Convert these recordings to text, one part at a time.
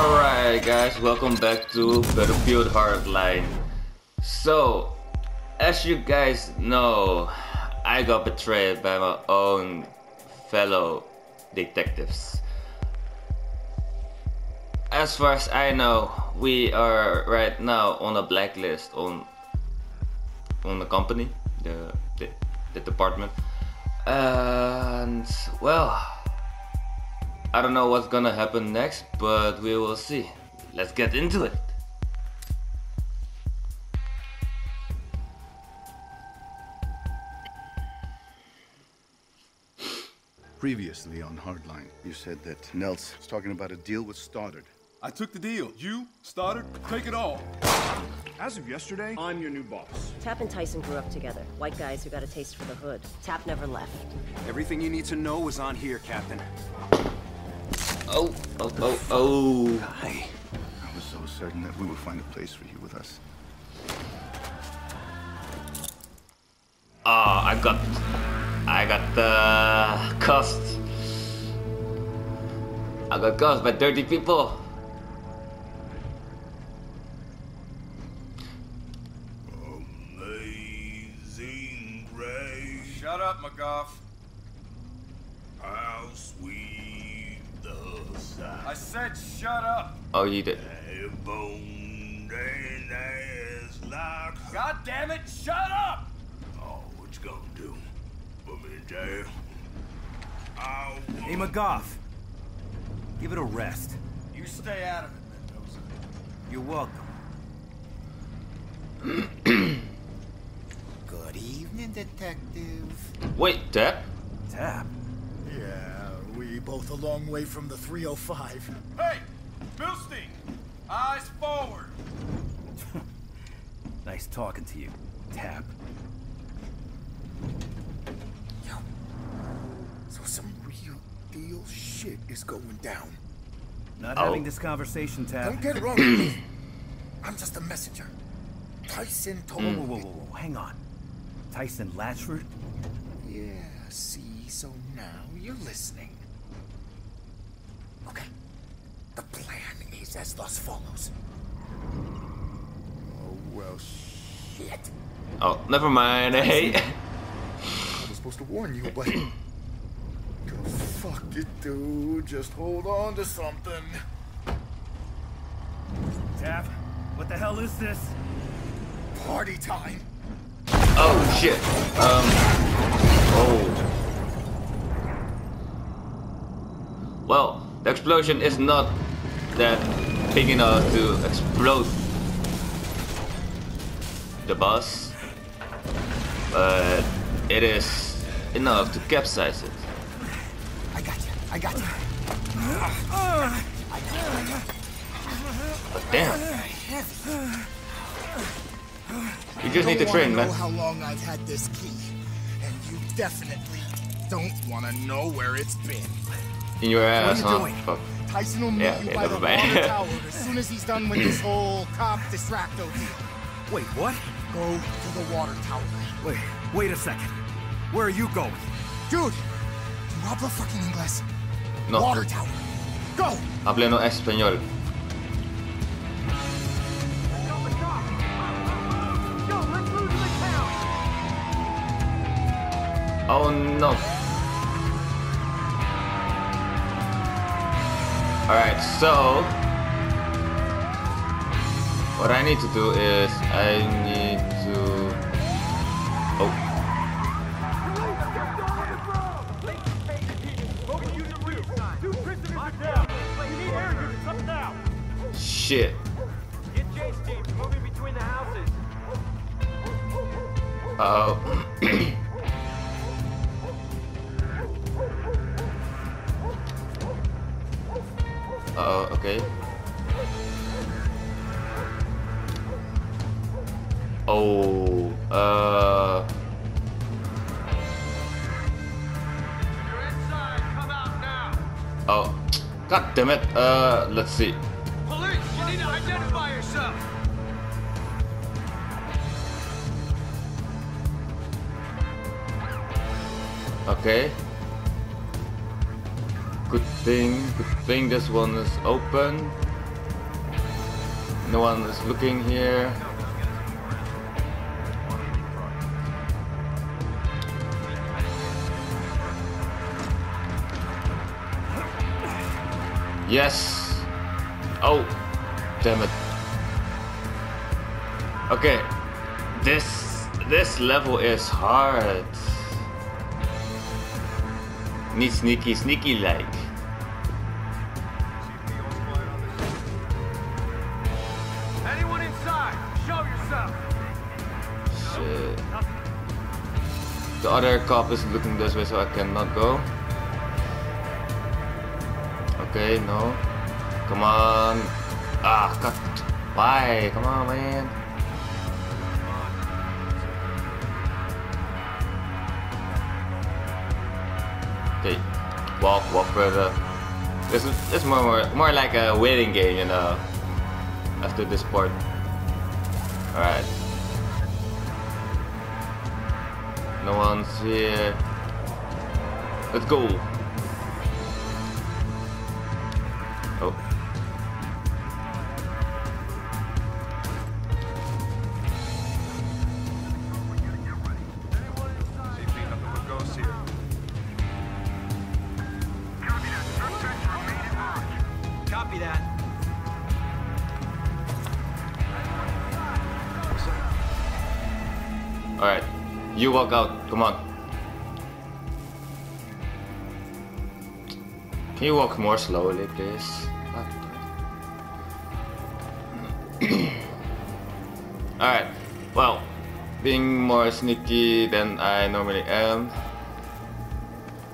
Alright guys, welcome back to Battlefield Hardline. So, as you guys know, I got betrayed by my own fellow detectives. As far as I know, we are right now on a blacklist on on the company, the the, the department, and well, I don't know what's gonna happen next, but we will see. Let's get into it. Previously on Hardline, you said that Nels was talking about a deal with Stoddard. I took the deal. You, Stoddard, take it all. As of yesterday, I'm your new boss. Tap and Tyson grew up together. White guys who got a taste for the hood. Tap never left. Everything you need to know is on here, Captain. Oh, oh, oh, oh. Hi. I was so certain that we would find a place for you with us. Ah, I got, I got the cost. I got caused by dirty people. You did. Bone and ass like God damn it, shut up! Oh, what you gonna do? Put me in jail? I Hey, McGough. Give it a rest. You stay out of it, Mendoza. You're welcome. Good evening, Detective. Wait, Tap? Tap. Yeah, we both a long way from the 305. Hey, Bilstein, eyes forward. Nice talking to you, Tap. Yo, so some real deal shit is going down. Not Oh. having this conversation, Tap. Don't get it wrong with me. I'm just a messenger. Tyson told Whoa, whoa, whoa, whoa, hang on. Tyson Latchford? Yeah, see, so now you're listening. Okay, the plan is as thus follows. Oh, well, shit. Oh, never mind. Hey. I was supposed to warn you, but... Go fuck it, dude. Just hold on to something. Tap, what the hell is this? Party time. Oh shit. Um. Oh. Well, the explosion is not that big enough to explode the bus, but it is enough to capsize it. I got you. I got you. But damn. You just need to train, man. know how long I've had this key, and you definitely don't want to know where it's been. In your ass, you huh? doing? Fuck. Tyson will meet Yeah, you yeah, by never the mind. water tower as soon as he's done with this whole cop distracto deal. Wait, what? Go to the water tower. Wait, wait a second. Where are you going? Dude, you habla fucking English. No, Water tower. Go! hablo español. Oh no. Alright, so what I need to do is I need to Oh shit. Oh Uh oh, okay. Oh, uh. Oh, god damn it. Uh, let's see. Police, you need to identify yourself. Okay. Good thing, good thing this one is open. No one is looking here. Yes. Oh, damn it. Okay, this this level is hard. Need sneaky, sneaky like. The other cop is looking this way, so I cannot go. Okay, no. Come on. Ah, cut. Why? Come on, man. Okay, walk, walk further. This is this is more, more more like a waiting game, you know. After this part. All right. No one's here. Let's go. Alright. You walk out. Come on. Can you walk more slowly, please? Alright. Well, being more sneaky than I normally am.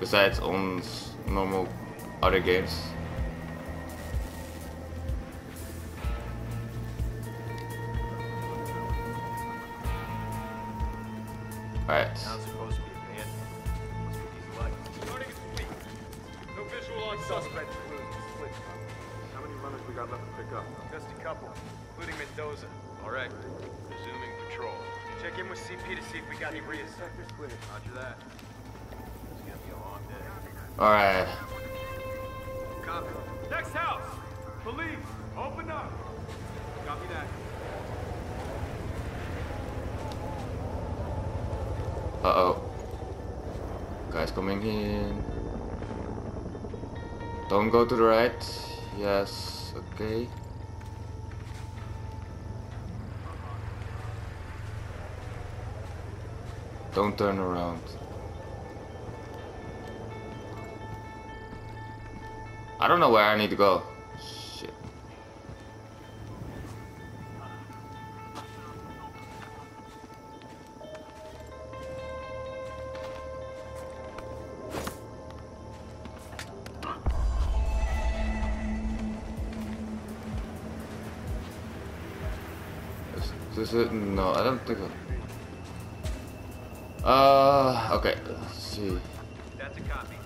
Besides on normal other games. We got left to pick up? Just a couple, including Mendoza. All right. Resuming patrol. Check in with CP to see if we got any reassessors with it. Roger that. It's gonna be a long day. Alright. Copy. Next house. Police, open up. Copy that. Uh oh. Guys coming in. Don't go to the right. Yes, okay. Don't turn around. I don't know where I need to go. Is this it? No, I don't think so. Uh, okay, let's see. That's a copy.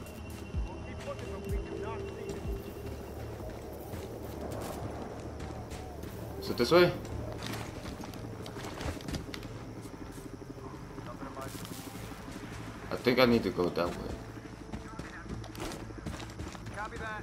Is it this way? I think I need to go that way. Copy that.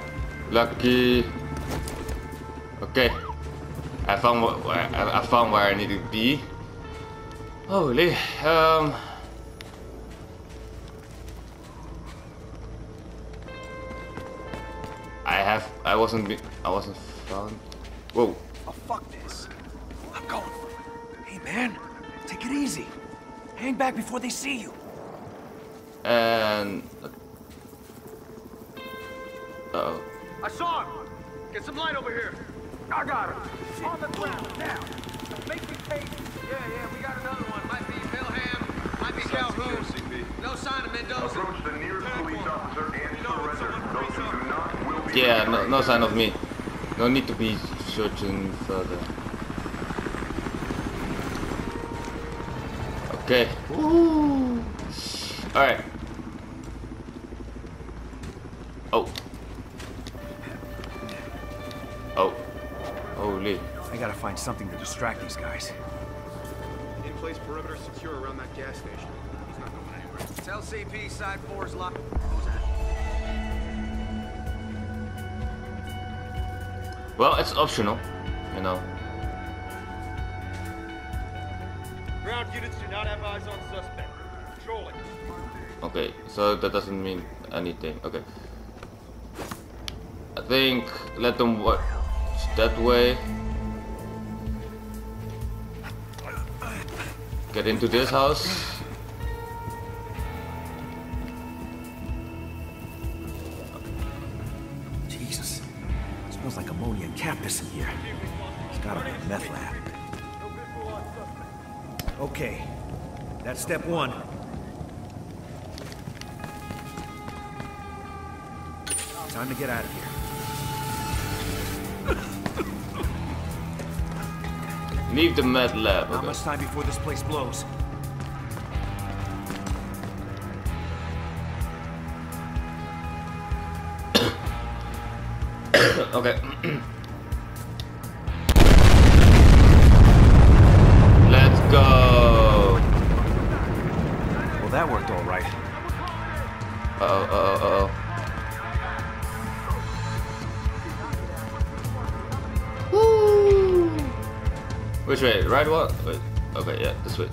Lucky. Okay. I found what where I I found where I need to be. Holy um I have I wasn't be, I wasn't found. Whoa. Oh, fuck this. I'm going. Hey, man. Take it easy. Hang back before they see you. And uh oh. I saw him. Get some light over here. I got him. On the ground, now. Make me pay. Yeah, yeah, we got another one. Might be Milham, might be Calhoun. No sign of Mendoza. Approach the nearest police officer and surrender. Those who do not Yeah, no, no sign of me. No need to be searching further. Okay. Alright. Find something to distract these guys. In place perimeter secure around that gas station. He's not going anywhere. Tell CP side four's locked. Well, it's optional, you know. Ground units do not have eyes on suspect. Patrolling. Okay, so that doesn't mean anything. Okay. I think let them watch that way. Get into this house. Jesus. Smells like ammonia and cactus in here. It's gotta be a meth lab. Okay. That's step one. Time to get out of here. Leave the med lab. Not Okay. much time before this place blows. okay. Let's go. Well, that worked all right. Uh oh, uh oh, uh oh. Which way? Right what? Wait. Okay, yeah, this way.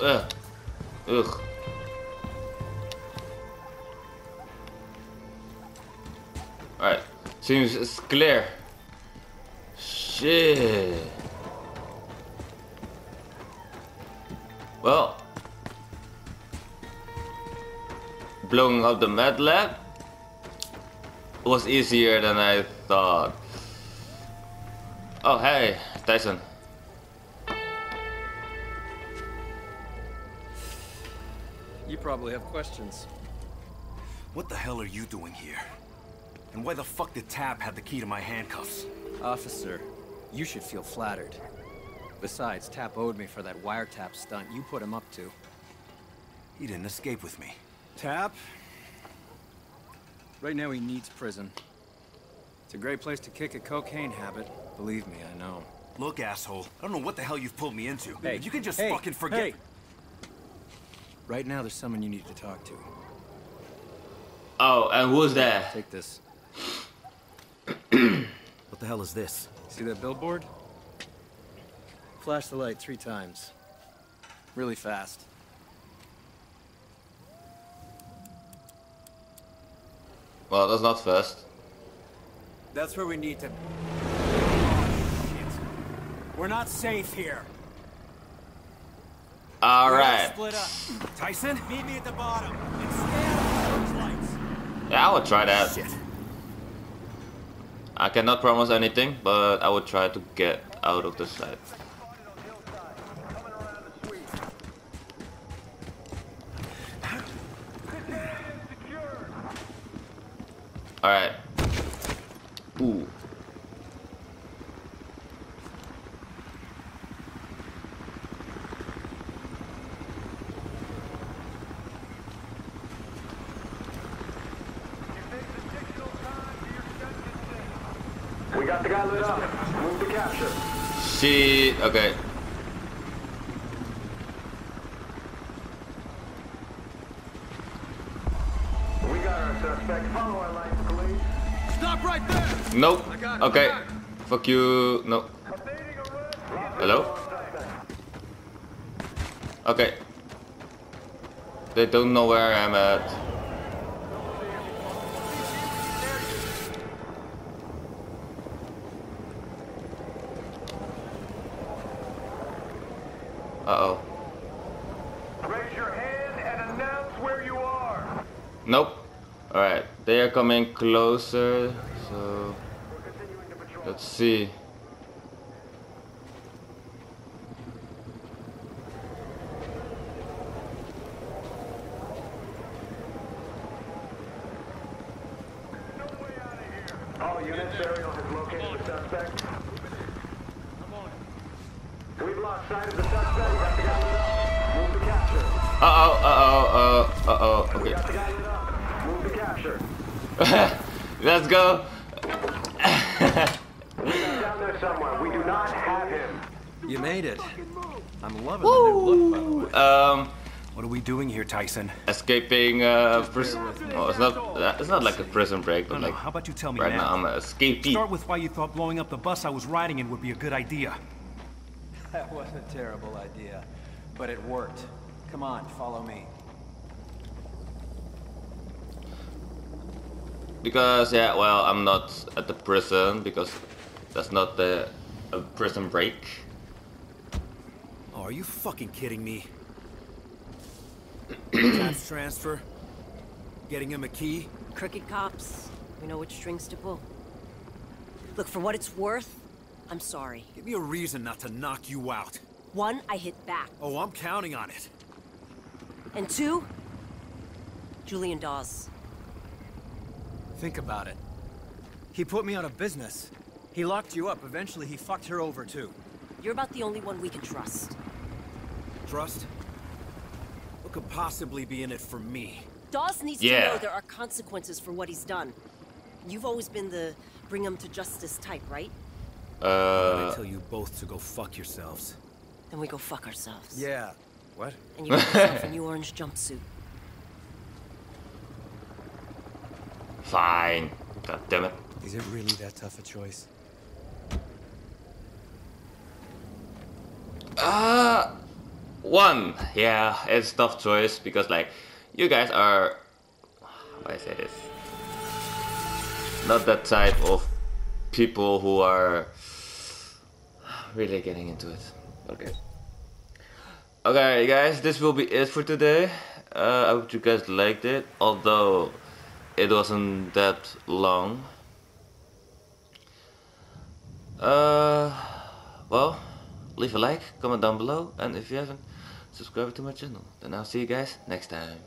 Ugh. Ugh. Alright. Seems it's clear. Shit. Well. Blowing up the med lab was easier than I thought. Oh, hey, Tyson. You probably have questions. What the hell are you doing here? And why the fuck did Tap have the key to my handcuffs? Officer, you should feel flattered. Besides, Tap owed me for that wiretap stunt you put him up to. He didn't escape with me. Tap? Right now he needs prison. It's a great place to kick a cocaine habit. Believe me, I know. Look, asshole, I don't know what the hell you've pulled me into. Hey, you can just hey, fucking forget. hey. Right now there's someone you need to talk to. Oh, and who's that? Take this. What the hell is this? See that billboard? Flash the light three times. Really fast. Well, that's not fast. That's where we need to... We're not safe here. Alright. Split up. Tyson? Meet me at the bottom. And stay out of those lights. Yeah, I would try that. Shit. I cannot promise anything, but I would try to get out of the site. Alright. Ooh. We got the guy lit up. Move to capture. She. Okay. We got our suspect. Follow our police. Stop right there! Nope. Okay. Fuck you. No. Hello? Okay. They don't know where I'm at. Uh oh. Raise your hand and announce where you are. Nope. Alright. They are coming closer. So. Let's see. Burial has located the suspect. We've lost sight of the suspect. We got the guy lit up. Move to capture. Uh oh, uh oh, uh, uh oh, We okay. got the guy lit up. Move to capture. Let's go. Down there somewhere. We do not have him. You made it. I'm loving the new look, by the way. Um, What are we doing here, Tyson? escaping uh, prison. Oh, it's not. uh, It's not like a prison break, but No, no, like how about you tell me right now? now I'm an escapee. Start with why you thought blowing up the bus I was riding in would be a good idea. That was a terrible idea, but it worked. Come on, follow me. Because yeah, well, I'm not at the prison because that's not the a prison break. Oh, are you fucking kidding me? Tax transfer? Getting him a key? Crooked cops. We know which strings to pull. Look, for what it's worth, I'm sorry. Give me a reason not to knock you out. One, I hit back. Oh, I'm counting on it. And two, Julian Dawes. Think about it. He put me out of business. He locked you up. Eventually, he fucked her over, too. You're about the only one we can trust. Trust? What could possibly be in it for me? Dawes needs Yeah. to know there are consequences for what he's done. You've always been the bring him to justice type, right? Uh... I tell you both to go fuck yourselves. Then we go fuck ourselves. Yeah. What? And you get yourself a new orange jumpsuit. Fine. God damn it. Is it really that tough a choice? Uh, one. Yeah, it's tough choice because like you guys are. How do I say this? Not that type of people who are really getting into it. Okay. Okay, guys, this will be it for today. Uh, I hope you guys liked it, although it wasn't that long. Uh, well, leave a like, comment down below, and if you haven't, subscribe to my channel. Then I'll see you guys next time.